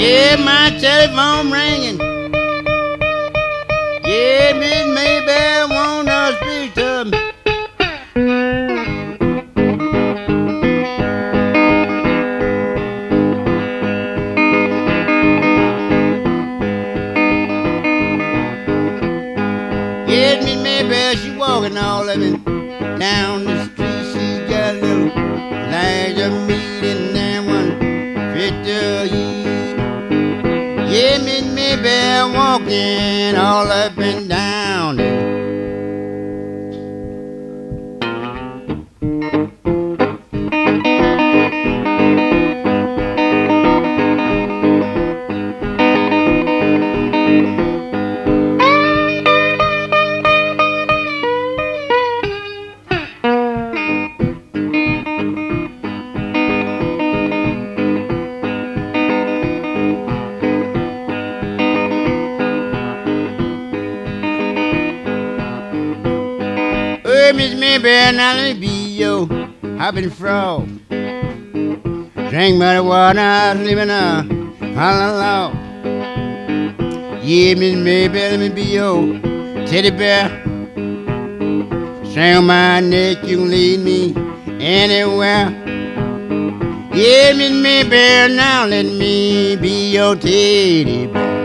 Yeah, my telephone ringing. Yeah, Miss Mabelle wanna speak to me. Yes, Miss Mabelle, she walking all of it down the street. She got a little large of meat Walking all up and Now let me be your hopping frog. Drink muddy water, living a hollow. Yeah, Miss Mabelle, let me be your teddy bear. String on my neck, you can lead me anywhere. Yeah, Miss Mabelle, now let me be your teddy bear.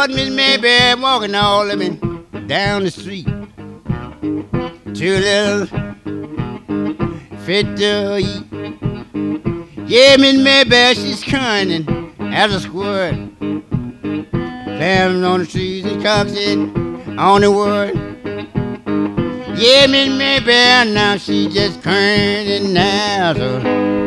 Lord, Miss Mabelle walking all of me down the street. Two little fit to eat. Yeah, Miss Mabelle, she's cunning as a squirt. Clams on the trees and it on the wood. Yeah, Miss Mabelle, now she just cunning now. So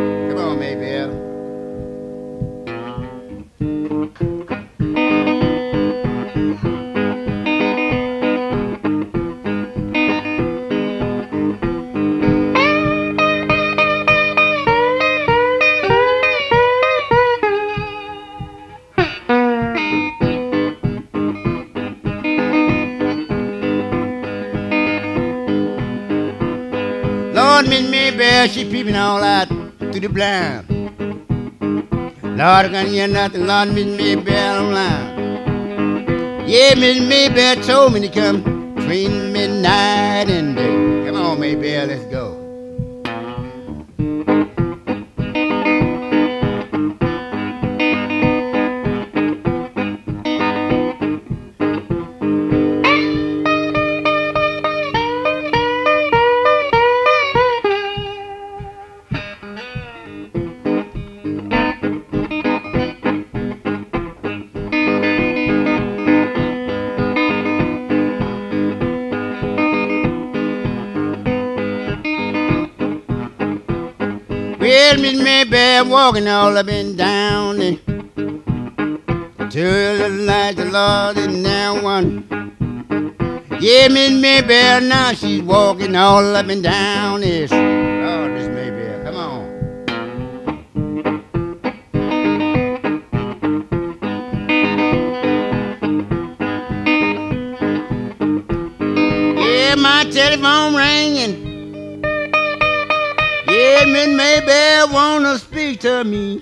Lord, Miss Mabelle, she peeping all out through the blind. Lord, I can't hear nothing. Lord, Miss Mabelle, I'm lying. Yeah, Miss Mabelle told me to come between midnight and day. Come on, Mabelle, let's go. Well, Miss Mabelle walking all up and down the to the light, the Lord is now one. Yeah, Miss Mabelle, now she's walking all up and down this. Oh, Miss Mabelle, come on. Yeah, my telephone ringing. Miss Mabelle wanna speak to me.